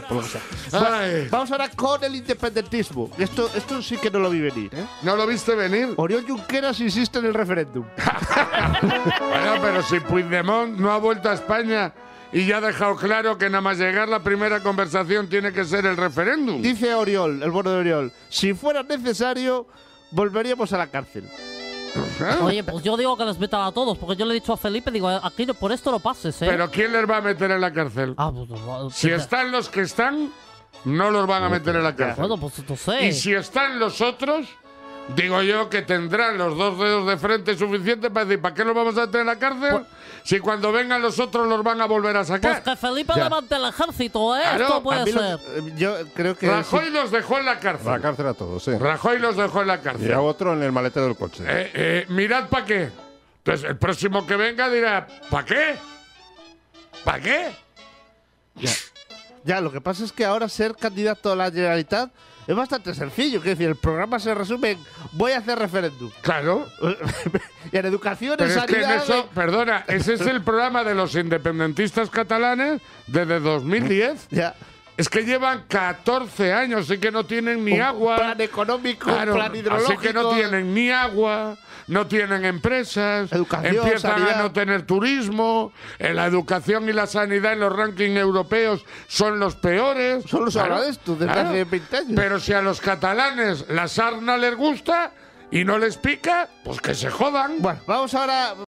por lo que sea. Ay. Vamos ahora con el independentismo. Esto, esto sí que no lo vi venir, ¿eh? ¿No lo viste venir? Oriol Junqueras insiste en el referéndum. Bueno, pero si Puigdemont no ha vuelto a España y ya ha dejado claro que nada más llegar la primera conversación tiene que ser el referéndum. Dice Oriol, el bono de Oriol, si fuera necesario, volveríamos a la cárcel. Oye, pues yo digo que les metan a todos, porque yo le he dicho a Felipe, digo, aquí no- por esto no pases, ¿eh? Pero ¿quién les va a meter en la cárcel? Ah, pues, no, Si están los que están, no los van a meter en la cárcel. Bueno, pues no sé. Y si están los otros, digo yo que tendrán los dos dedos de frente suficientes para decir, ¿para qué los vamos a meter en la cárcel? Si cuando vengan los otros los van a volver a Pues sacar. que Felipe Ya. levante el ejército, ¿eh? Claro, esto puede lo- ser. eh, yo creo que... Rajoy sí. los dejó en la La cárcel. cárcel a todos, sí. Rajoy los dejó en la Y cárcel. a otro en el maletero del coche. Eh, eh, mirad para qué. Entonces, el próximo que venga dirá, ¿para qué? ¿Para qué? Ya, lo que pasa es que ahora ser candidato a la Generalitat es bastante sencillo. Quiero decir, el programa se resume en voy a hacer referéndum. Claro. y en educación, Pero en es que en sanidad... eso, perdona, ese es el programa de los independentistas catalanes desde 2010. Ya. Es que llevan 14 años y que no tienen ni Un agua. plan económico, Claro, un plan hidrológico. Así que no tienen ni agua, no tienen empresas, Educación, empiezan sanidad. a no tener turismo, eh, la educación y la sanidad en los rankings europeos son los peores. Solo se habla de esto desde hace 20 años. Pero si a los catalanes la sarna les gusta y no les pica, pues que se jodan. Bueno, vamos ahora